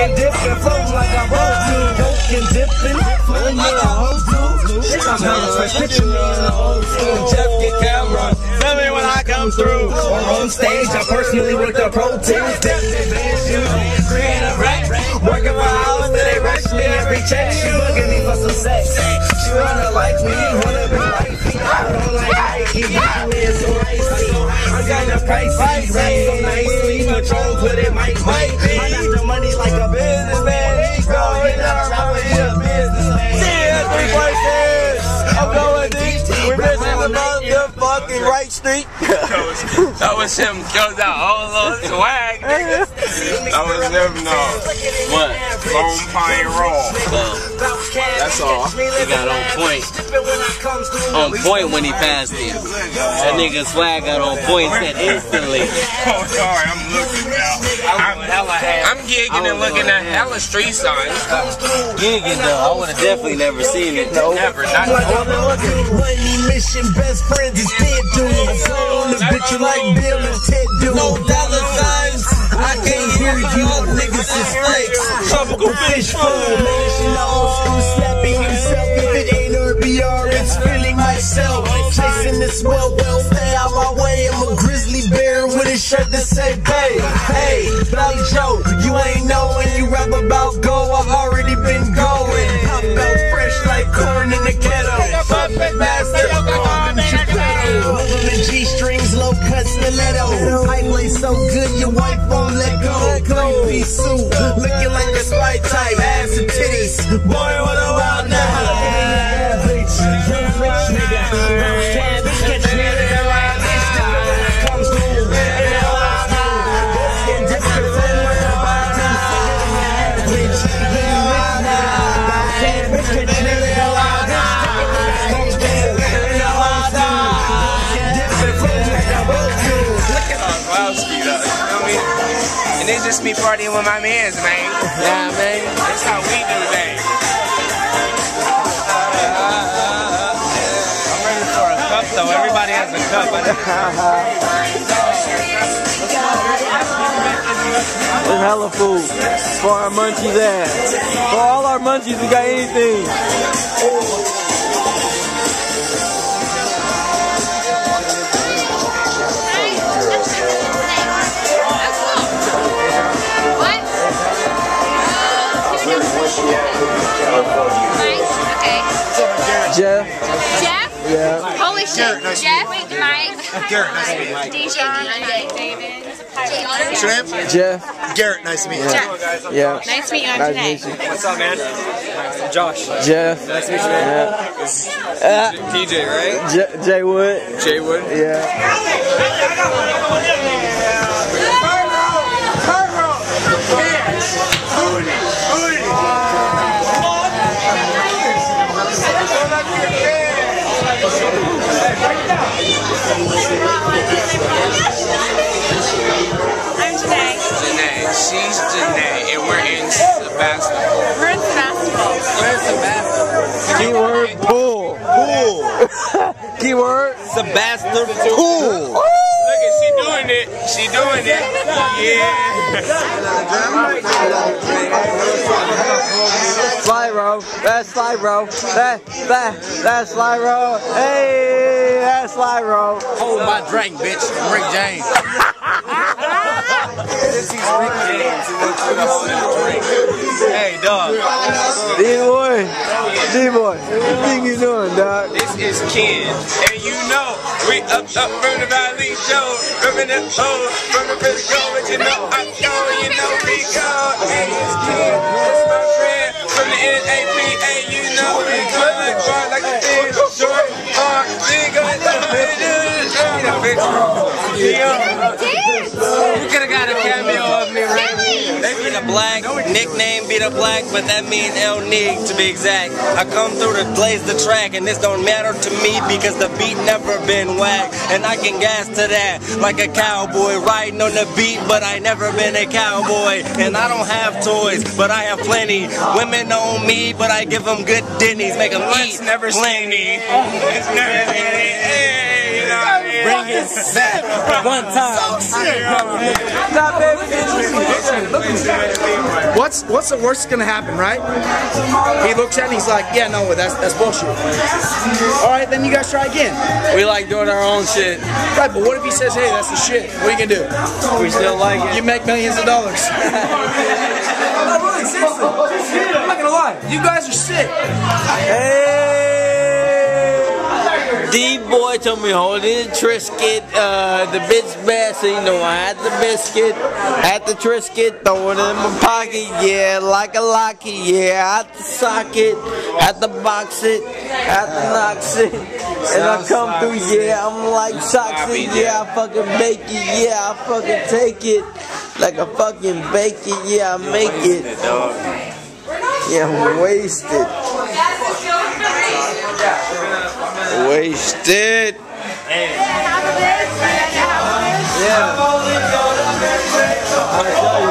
and dipping, like I roll to. Coke and dipping, floating like I roll to. Picture me in the old school. Jeff get camera. Tell me when I come through. Or on stage, I personally work the pro teams. Create a rack. Working for me every check. She bugging me. She wanna like me, wanna be me. I don't like Nike, you is so icy. I got the price, rap so nicely. Patrol put it might might be. Street. That was, that was him. That was that whole little swag, nigga. That was him, no. What? Lone Pine Roll. That's all. He got on point. On point when he passed him. That nigga swag got on point said instantly. Oh, sorry, I'm looking now. I'm, I'm gigging and looking at hella street signs. Gigging though, I would have definitely never seen it. Never, not Money mission, best friends is dead dudes. On the bitch you like Bill and Ted do. No dollar signs. I can't hear you niggas is flakes. Fish food. Managing the old school slapping yourself. If it ain't RBR, it's feeling myself. Chasing this well, well, stay out my way. I'm a grizzly bear with a shirt that say Bay. Hey, Valley Joe, you ain't know when you rap about go. I've already been going. Pop out fresh like corn in the kettle. Puppet master, on. Moving the G strings, low cut stiletto. I play so good, your wife won't let go. Three piece suit, Comes through, and now I'm through. Get different from what I'm about to do. Bitch, young rich nigga. Bitch, catch me in the line, bitch, comes through, and now I'm different from what I'm about to do. Wowski, though. You know what And it's just me partying with my mans, man. Yeah, man. There's hella food for our munchies ass. For all our munchies, we got anything. Jeff. Jeff? Yeah. Holy shit. Jeff, Mike. Garrett, nice to meet you. DJ, DJ, David. What's your name? Jeff. Garrett, nice to meet you. Jeff. Yeah. Nice to meet you. I'm Nice Janae. to meet you. What's up, man? Josh. Jeff. Nice to meet you, man. Uh, TJ, right? J- Jay Wood. Jay Wood. Yeah. I'm Janae. Janae. She's Janae, and we're in Sebastopol. We're in Sebastopol. We're in Sebastopol. Keyword pool. Cool. Keyword Sebastopol. Cool. Look at she doing it. She doing it. Yeah. Slyro. That's Slyro. That that that's Slyro. Hey, that's Slyro. Hold my drink, bitch. I'm Rick James. Hey, dog. D-boy. D-boy. What you you doing, dog? This is Ken, and you know we up up from the valley, Show. from the oh, from the first go, but you know I go, you know we go. Hey, it's Ken, that's my friend from the NAPA, you know we good, far like a thing, You could have got a cameo of me, right? They be the black, nickname be the black, but that means El Nig to be exact. I come through to blaze the track, and this don't matter to me because the beat never been whacked. And I can gas to that like a cowboy riding on the beat, but I never been a cowboy. And I don't have toys, but I have plenty. Women on me, but I give them good dinnies, make them eat. It's never skinny. It's never skinny. Hey, you know what I mean? Bring it back one time. What's what's what's the worst that's gonna happen, right? He looks at it and he's like, yeah, no, that's that's bullshit. All right, then you guys try again. We like doing our own shit. Right, but what if he says, hey, that's the shit? What are you gonna do? We still like it. You make millions of dollars. no, really, seriously. I'm not gonna lie. You guys are sick. Hey! D boy told me hold it Triscuit, uh, the bitch bad, so you know I had the biscuit, had the Triscuit, throw it in my pocket, yeah, like a locky, yeah, at the socket, had to box it, had to knock it, and I come through, yeah, I'm like Soxy, yeah, I fucking bake it, yeah, I fucking take it, like a fucking bake it, yeah, I make it. Yeah, I'm wasted. Wasted. Rachel,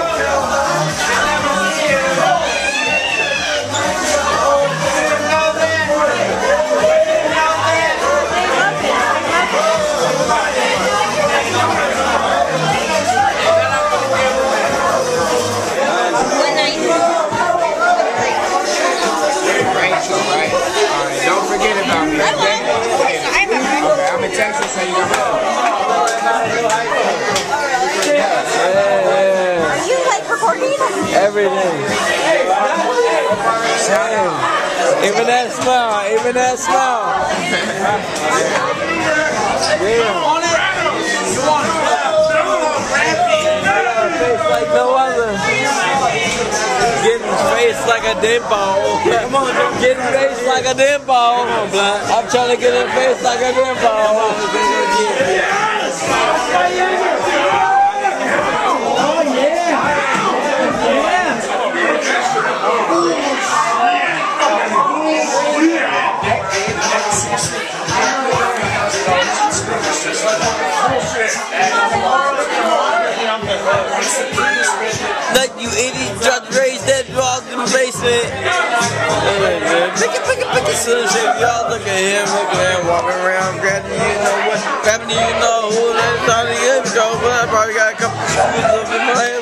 Texas, so you got Are you like recording? Everything. Even that smile, even that smile. Yeah. On it. You want it? Face like no other. Getting face like a dimple. Come on, getting face like a dimple. I'm trying to get in face like a dimple. That basement. Pick it, pick it, pick it, son. Shit, y'all look at him, look at him walking around, grabbing you, know what, grabbing you, know who that's trying to get go, but I probably got a couple shoes up in my